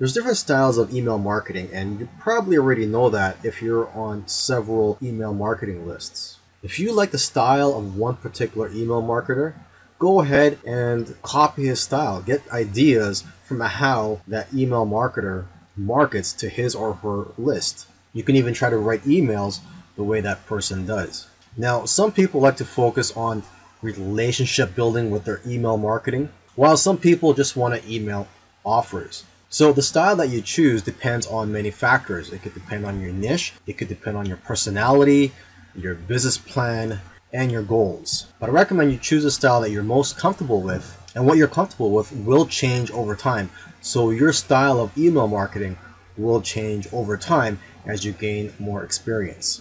There's different styles of email marketing, and you probably already know that if you're on several email marketing lists. If you like the style of one particular email marketer, go ahead and copy his style. Get ideas from how that email marketer markets to his or her list. You can even try to write emails the way that person does. Now, some people like to focus on relationship building with their email marketing, while some people just want to email offers. So the style that you choose depends on many factors. It could depend on your niche, it could depend on your personality, your business plan, and your goals. But I recommend you choose a style that you're most comfortable with, and what you're comfortable with will change over time. So your style of email marketing will change over time as you gain more experience.